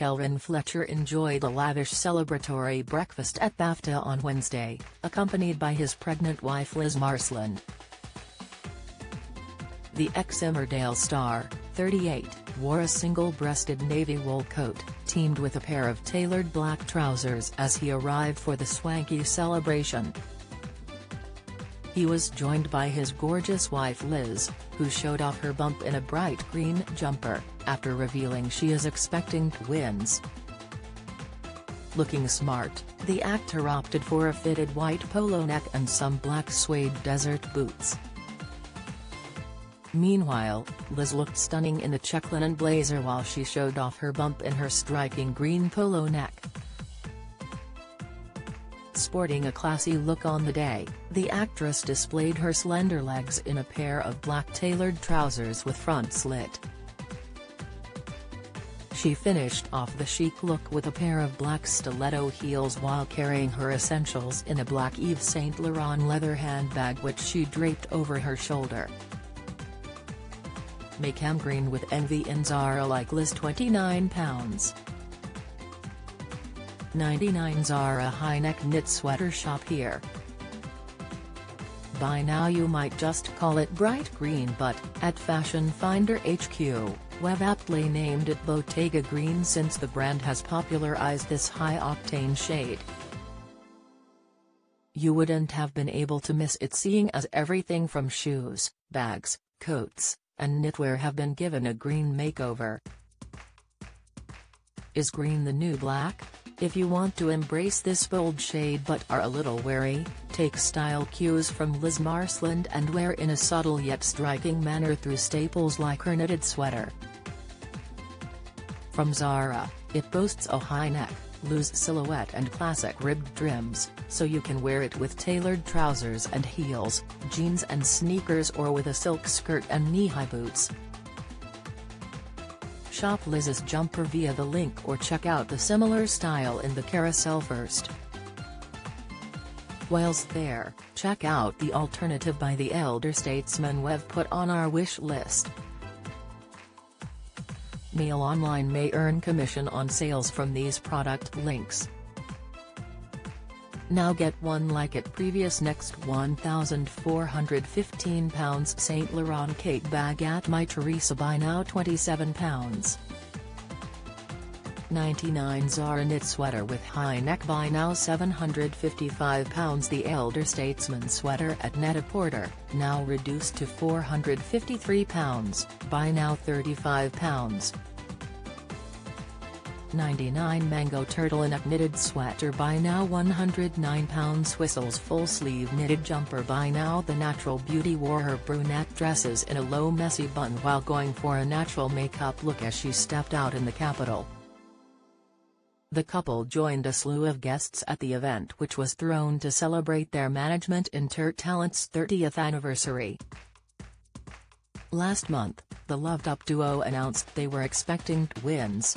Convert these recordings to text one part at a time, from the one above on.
Kelvin Fletcher enjoyed a lavish celebratory breakfast at BAFTA on Wednesday, accompanied by his pregnant wife Liz Marsland. The ex-Emmerdale star, 38, wore a single-breasted navy wool coat, teamed with a pair of tailored black trousers as he arrived for the swanky celebration. He was joined by his gorgeous wife Liz, who showed off her bump in a bright green jumper, after revealing she is expecting twins. Looking smart, the actor opted for a fitted white polo neck and some black suede desert boots. Meanwhile, Liz looked stunning in a check linen blazer while she showed off her bump in her striking green polo neck. Sporting a classy look on the day, the actress displayed her slender legs in a pair of black tailored trousers with front slit. She finished off the chic look with a pair of black stiletto heels while carrying her essentials in a black Yves Saint Laurent leather handbag which she draped over her shoulder. Make him green with envy in Zara like Liz 29 pounds. 99 Zara high-neck knit sweater shop here. By now you might just call it bright green but, at Fashion Finder HQ, we've aptly named it Bottega Green since the brand has popularized this high-octane shade. You wouldn't have been able to miss it seeing as everything from shoes, bags, coats, and knitwear have been given a green makeover. Is green the new black? If you want to embrace this bold shade but are a little wary, take style cues from Liz Marsland and wear in a subtle yet striking manner through staples like her knitted sweater. From Zara, it boasts a high neck, loose silhouette and classic ribbed trims, so you can wear it with tailored trousers and heels, jeans and sneakers or with a silk skirt and knee-high boots. Shop Liz's jumper via the link or check out the similar style in the carousel first. Whilst there, check out the alternative by the elder statesman we've put on our wish list. Mail Online may earn commission on sales from these product links. Now get one like it previous next £1,415 St Laurent Kate bag at Mytheresa by now £27. 99 Zara knit sweater with high neck by now £755 The Elder Statesman sweater at Net-a-Porter, now reduced to £453, by now £35. 99 Mango Turtleneck Knitted Sweater by now £109 Whistles Full Sleeve Knitted Jumper by now The Natural Beauty wore her brunette dresses in a low messy bun while going for a natural makeup look as she stepped out in the capital. The couple joined a slew of guests at the event which was thrown to celebrate their management Inter Talent's 30th anniversary. Last month, the loved-up duo announced they were expecting twins.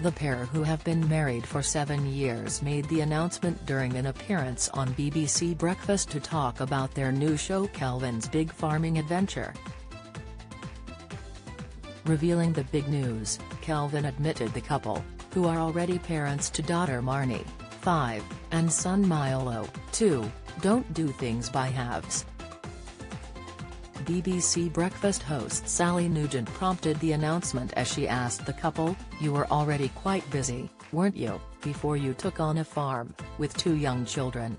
The pair who have been married for seven years made the announcement during an appearance on BBC Breakfast to talk about their new show Kelvin's Big Farming Adventure. Revealing the big news, Kelvin admitted the couple, who are already parents to daughter Marnie, 5, and son Milo, 2, don't do things by halves. BBC Breakfast host Sally Nugent prompted the announcement as she asked the couple, you were already quite busy, weren't you, before you took on a farm, with two young children.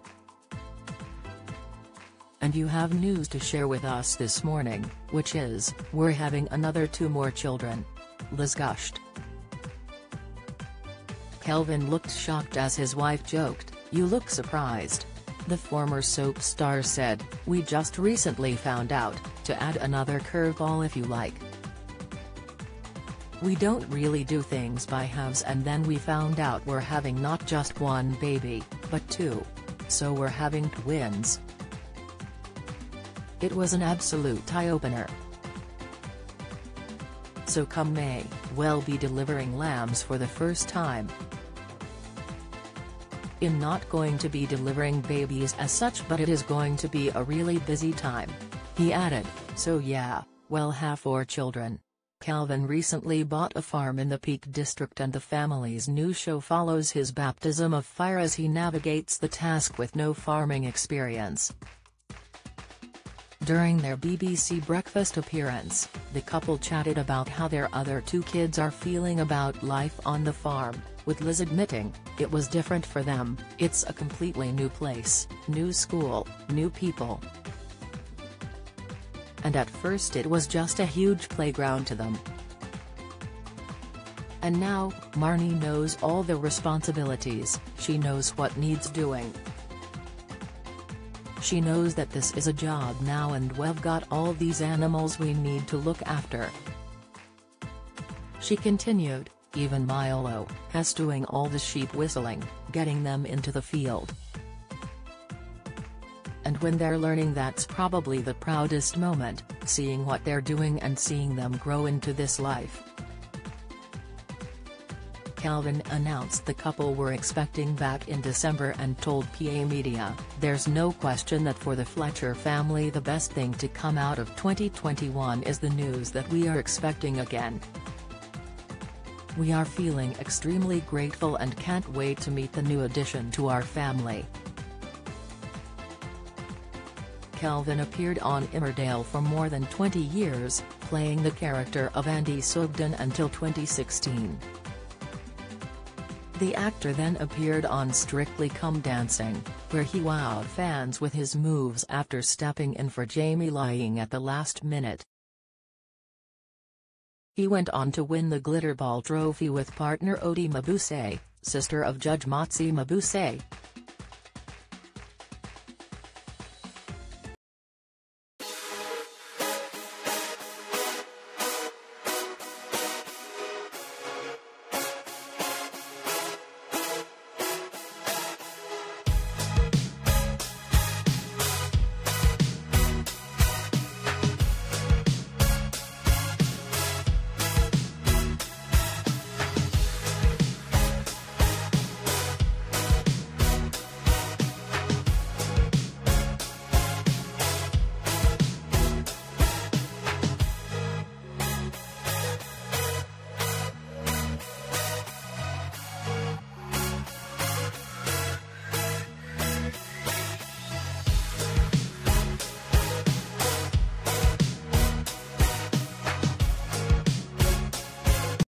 And you have news to share with us this morning, which is, we're having another two more children. Liz gushed. Kelvin looked shocked as his wife joked, you look surprised. The former soap star said, we just recently found out, to add another curveball if you like. We don't really do things by halves and then we found out we're having not just one baby, but two. So we're having twins. It was an absolute eye-opener. So come May, we'll be delivering lambs for the first time. I'm not going to be delivering babies as such but it is going to be a really busy time. He added, so yeah, we'll have four children. Kelvin recently bought a farm in the Peak District and the family's new show follows his baptism of fire as he navigates the task with no farming experience. During their BBC Breakfast appearance, the couple chatted about how their other two kids are feeling about life on the farm, with Liz admitting, it was different for them, it's a completely new place, new school, new people. And at first it was just a huge playground to them. And now, Marnie knows all the responsibilities, she knows what needs doing, she knows that this is a job now and we've got all these animals we need to look after. She continued, even Milo has doing all the sheep whistling, getting them into the field. And when they're learning that's probably the proudest moment, seeing what they're doing and seeing them grow into this life. Kelvin announced the couple were expecting back in December and told PA Media, there's no question that for the Fletcher family the best thing to come out of 2021 is the news that we are expecting again. We are feeling extremely grateful and can't wait to meet the new addition to our family. Kelvin appeared on Emmerdale for more than 20 years, playing the character of Andy Sugden until 2016. The actor then appeared on Strictly Come Dancing, where he wowed fans with his moves after stepping in for Jamie Laing at the last minute. He went on to win the Glitterball Trophy with partner Oti Mabuse, sister of Judge Motsi Mabuse.